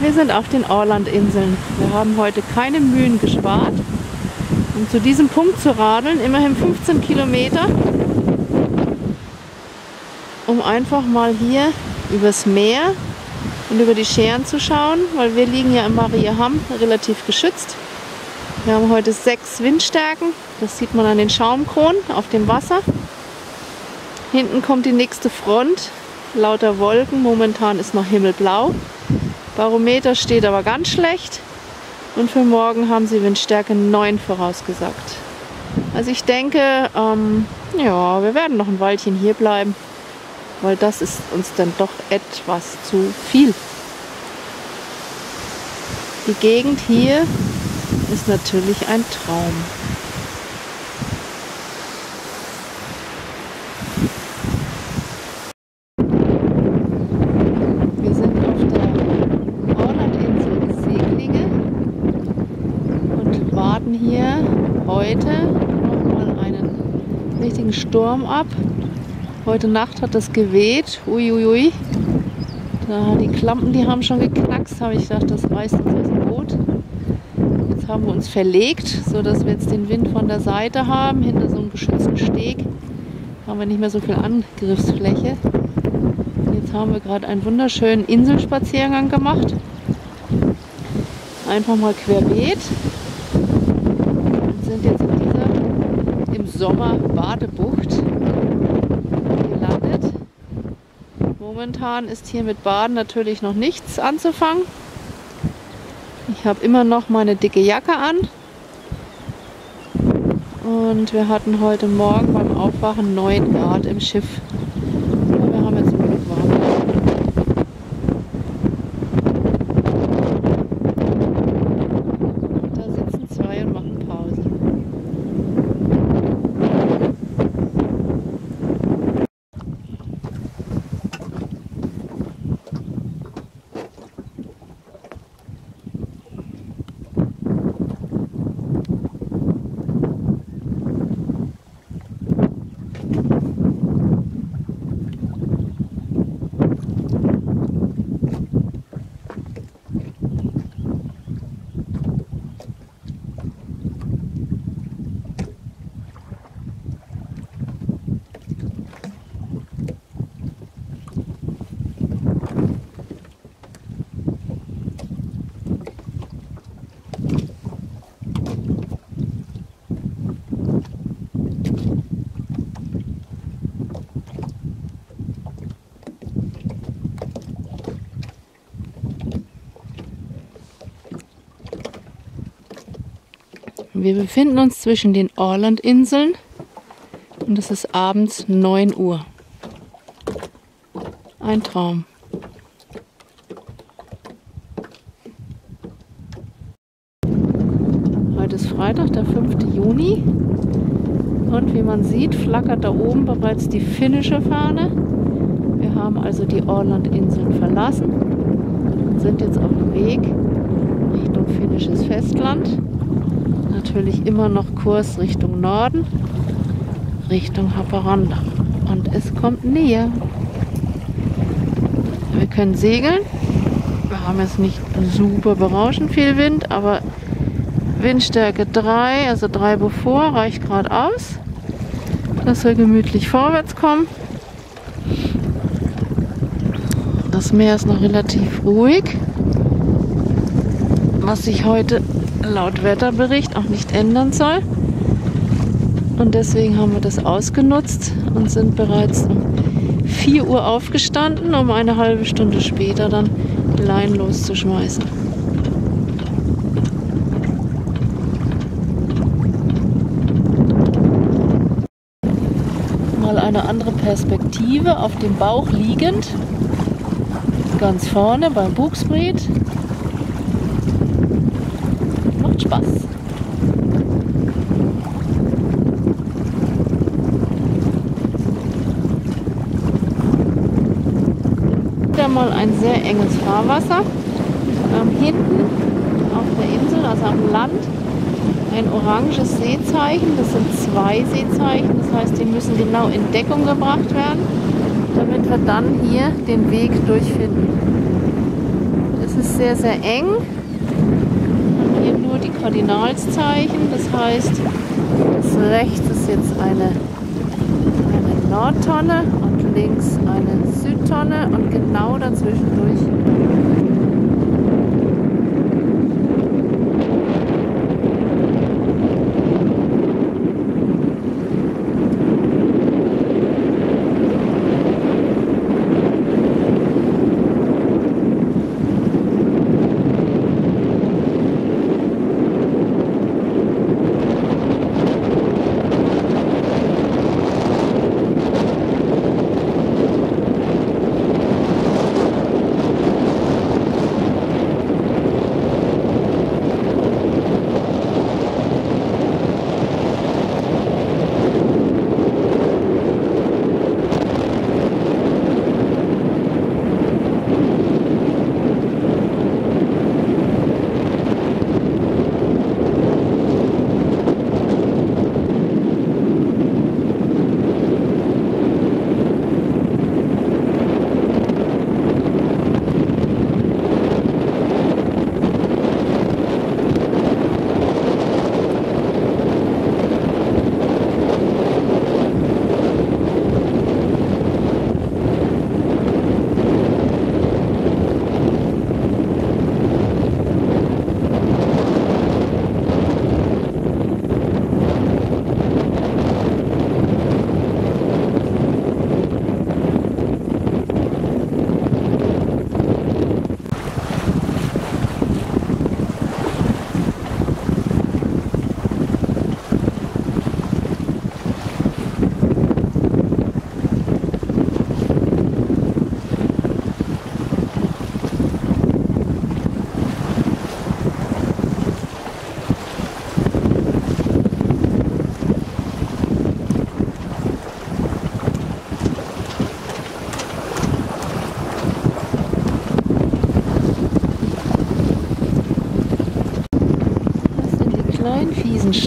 Wir sind auf den Orlandinseln. Wir haben heute keine Mühen gespart, um zu diesem Punkt zu radeln, immerhin 15 Kilometer, um einfach mal hier übers Meer und über die Scheren zu schauen, weil wir liegen ja im Marieham relativ geschützt. Wir haben heute sechs Windstärken, das sieht man an den Schaumkronen auf dem Wasser. Hinten kommt die nächste Front, lauter Wolken, momentan ist noch himmelblau. Barometer steht aber ganz schlecht und für morgen haben sie Windstärke 9 vorausgesagt. Also ich denke, ähm, ja, wir werden noch ein Weilchen hier bleiben, weil das ist uns dann doch etwas zu viel. Die Gegend hier ist natürlich ein Traum. Sturm ab. Heute Nacht hat das geweht. Uiuiui. Da, die Klampen, die haben schon geknackst. Habe ich gedacht, das reißt uns aus dem Boot. Jetzt haben wir uns verlegt, sodass wir jetzt den Wind von der Seite haben. Hinter so einem geschützten Steg haben wir nicht mehr so viel Angriffsfläche. Jetzt haben wir gerade einen wunderschönen Inselspaziergang gemacht. Einfach mal querbeet. Und sind jetzt in dieser im Sommer Badebucht Momentan ist hier mit Baden natürlich noch nichts anzufangen. Ich habe immer noch meine dicke Jacke an. Und wir hatten heute Morgen beim Aufwachen 9 Grad im Schiff. wir haben jetzt Glück warm. Wir befinden uns zwischen den Orlandinseln und es ist abends 9 Uhr. Ein Traum. Heute ist Freitag, der 5. Juni. Und wie man sieht, flackert da oben bereits die finnische Fahne. Wir haben also die Orlandinseln verlassen und sind jetzt auf dem Weg Richtung finnisches Festland natürlich immer noch Kurs Richtung Norden, Richtung Haparanda. Und es kommt näher. Wir können segeln. Wir haben jetzt nicht super berauschend viel Wind, aber Windstärke 3, also 3 bevor, reicht gerade aus, dass wir gemütlich vorwärts kommen. Das Meer ist noch relativ ruhig, was sich heute laut Wetterbericht auch nicht ändern soll. Und deswegen haben wir das ausgenutzt und sind bereits um 4 Uhr aufgestanden, um eine halbe Stunde später dann die Leinen loszuschmeißen. Mal eine andere Perspektive auf dem Bauch liegend. Ganz vorne beim Bugspriet Spaß. Wieder mal ein sehr enges Fahrwasser. Ähm, hinten auf der Insel, also am Land, ein oranges Seezeichen. Das sind zwei Seezeichen. Das heißt, die müssen genau in Deckung gebracht werden, damit wir dann hier den Weg durchfinden. Es ist ist sehr, sehr eng. Hier nur die Kardinalszeichen. Das heißt, das rechts ist jetzt eine, eine Nordtonne und links eine Südtonne und genau dazwischen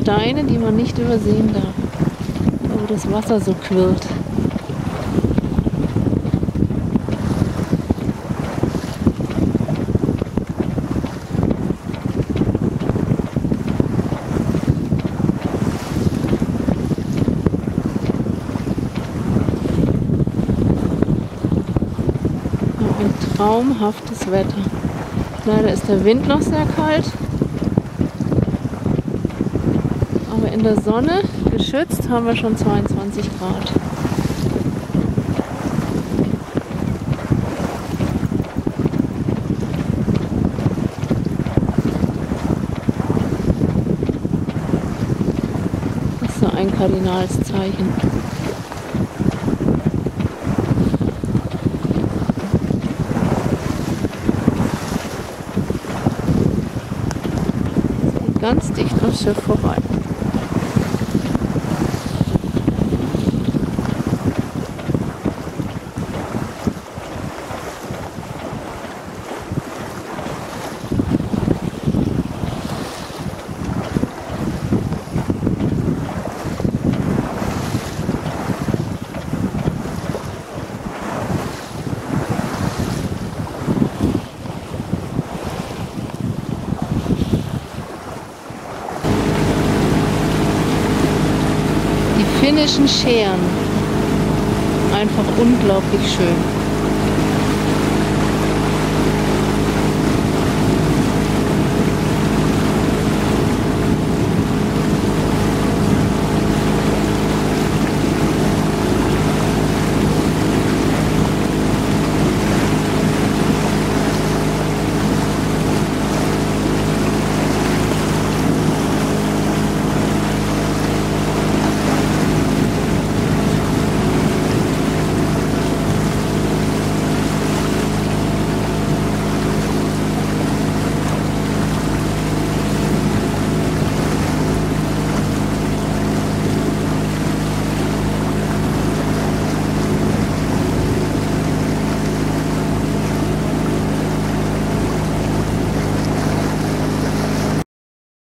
Steine, die man nicht übersehen darf, wo das Wasser so quirlt. Ein traumhaftes Wetter. Leider ist der Wind noch sehr kalt. Aber in der Sonne geschützt haben wir schon 22 Grad. Das ist so ein Kardinalszeichen. ganz dicht am Schiff vorbei. Die finnischen Scheren. Einfach unglaublich schön.